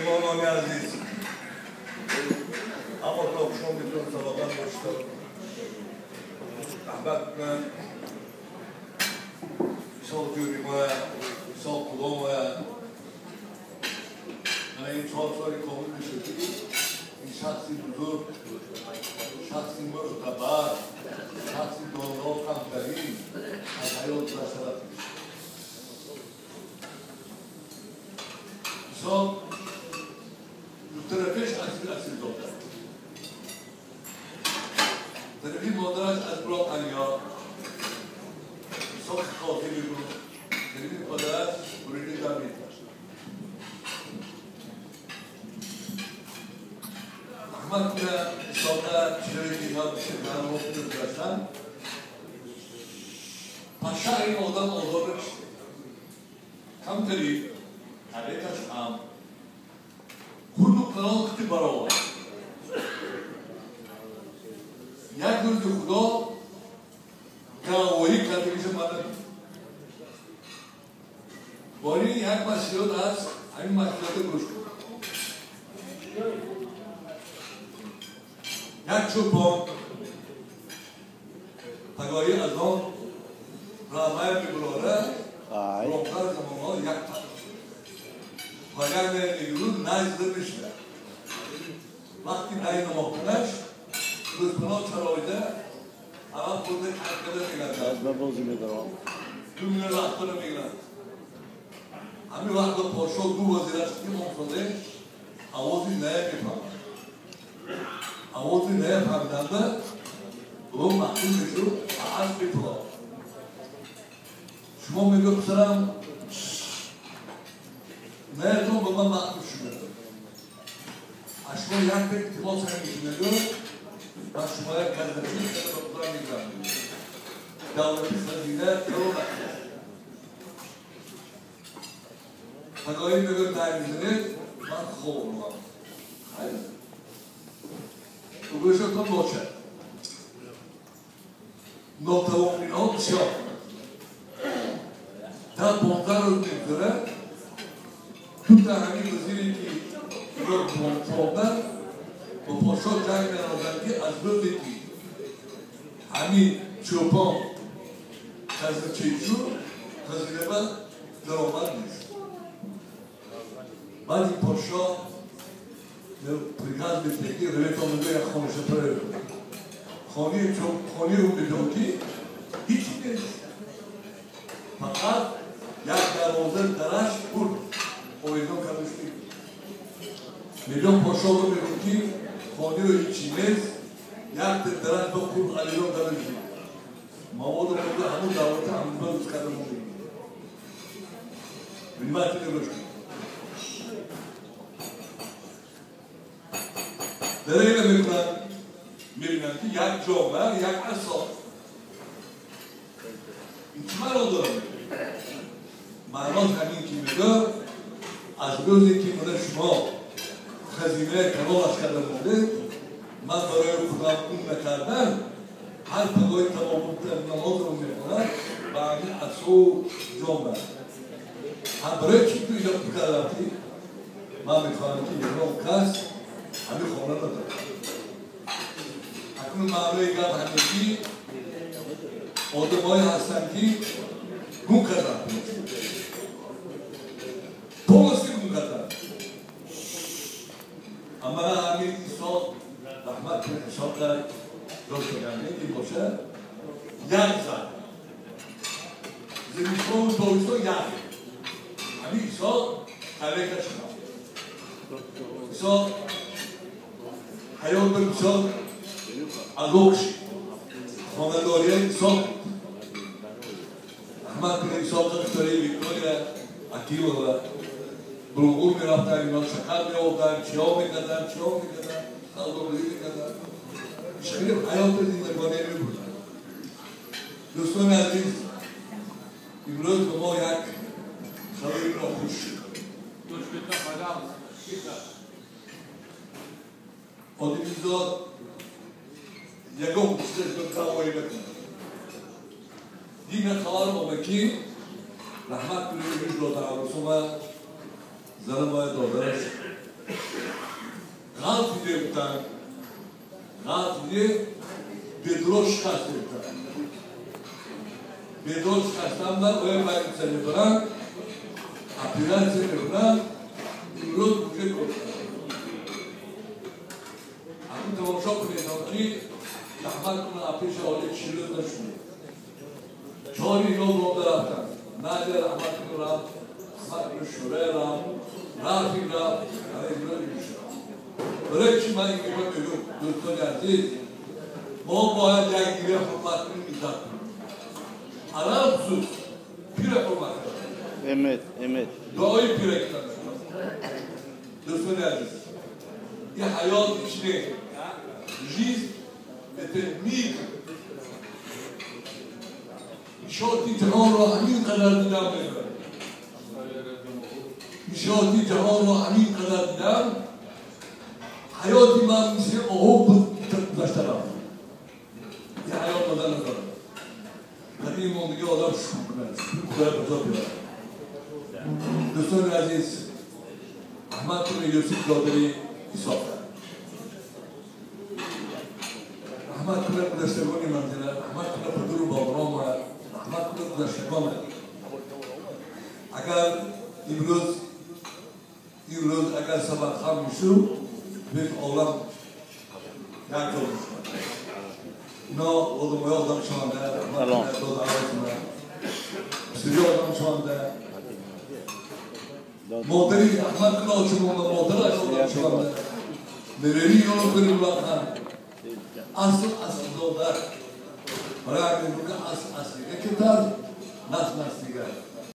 مهمانان عزیز. اما تا شما می‌تونم سبقا داشته احمد من مثال جوری باید مثال کدام باید من این چهار سالی کامل میشه این شخصی بزرگ شخصی معتبر شخصی دانا کمترین از حیات بشرت میشه Hemen Ertuğrul Anya, çok kalkınıyorum. Dediğim kadar ürünü vermeyin. Ahmet'le sonra çiğneki yapışıklar okudur dersen, aşağı olan olur. Kam teri, hareket am. Kurnu kanal kıtı bara olan. някој од худо као овој католизм адами. Μπορεί як μασιώτας, αν μασιώτε κούσκο. Jak čupo, pagoji adno, ramaya bir bulora, bloklar zamanlar yakta. Pagan ve yürür, nazlı bir şeyler. Vakti dayanamak, naş, Kırkmal Saray'da Anadolu'da kalkada meylendiler. Ben bozum devam. Cümleler hakkında meylendiler. আমি ভাবলো ফসল দু বছর আসছে মন্ত্রণে আওয়াজি ন্যায়কে ভাবলাম avuzi neye farklandı? Bu mahkum şu ağaç bir kulağı. Şuma mı gökselam? Neye tüm bundan mahkum şu Aşkı yaktık, timol sayın içinde diyor başvurmaya kaydettiği tarafından ilgilendirildi. Davranış sırasıyla yolun Panoyu bölüm dergisini ben kovulmam. Hayır. Uğraşıyor tam bolça. Nota 10 bin 10 şey Ta bondan öldüğü göre Tüm tarihini vaziri ki Gördüm onu با پاشا جنگ برابردی از رو بدی همین چوپان تزده چیچو تزده من درآمد نیست بعد این پاشا приказ битеги рекомендуя хониша прев хони чун хони ӯ бидоти ҳич нест фақат як дароза дараш буд оидон кардашти миллион пошоро мегуфтӣ konu içimiz yaktır dara dokun alıyor da bir şey. Mavoda hamur davranı hamurda uzkarım oluyor. Üniversitede görüştüm. Dereyle mevcut milmem ki yak cevher, yak asal. İçmal oldu. Manaz hemen kimi gör, az gözü kimi de şumal. казимаи каломаш карда буду ман барои худам ум накардан ҳар падои намозро мекунад ба ҳамин асову ҷонба барои чӣ пӯҷа кардам ки ман мехоҳам ки ягон кас ҳамин хона надорад акнун маънои гап ҳаме ки одамҳое ҳастанд ки гум карданд הייתי חושב, יין זין. זה משמעות פירושו יין. אני סוד, חלק השמע. סוד, היום במצוד, הלוקשי. חומר לאוריין, סוד. אחמד בן סוד, חברים, ויקטוריה, הטיול, bulgur taraftan Yunan Sakarya oradan, Çiğome kadar, şey Çiğome kadar, Kaldorlu'ya kadar. İşte benim hayal dediğimde bana evi burada. Dostum Aziz, İmröz Baba Yak, Kalıbın Okuş. Odimizde jego ucztę dokało i Yine kalan o ki rahmet bir yüz dolar olsun Занамает образ. Галт иде там. Галт иде бедро шкасте там. Бедро шкастамда оя байкица не бра. Операция не бра. Рот буке копта. Ако те вълшок не научи, Ахмад напише оле чилю на шму. Чори йол рода рахтан. Надя Ахмад Курат sahibi şuraya rağm, nafik rağm, yani böyle bir gibi ölüm, dürtülerdi. Bomboya cengive fırlatmın bir tatlı. Arap su, püre olmak. Evet, evet. Doğuyu püre kitap. Dürtülerdi. Ya hayat içine, жизнь, это миг, Şort intihar rahmin kararını devam ediyor. نشاطی جهان را همین قدر دیدم. حیاتی من مثل آهو بود. گذشته رفت یه حیات آدم ندارم ولی این موندگی آدم شروع کنه خدا دوستان عزیز احمد کنه یوسف حساب کرد احمد کنه گذشتگانی منزله. احمد کنه پدر بابرام احمد کنه گذشتگانه اگر امروز uluż akasaba hamushu bir olam yakıl. No oğlum o adam şu anda. Tamam. Sürü adam şu anda. Moderi Ahmet Kılav çubuğunda moderi açılıyor şu anda. Neleri yolu kırılan Asıl asıl dolar. Bırakın asıl asıl. Ekipler nasıl nasıl girer?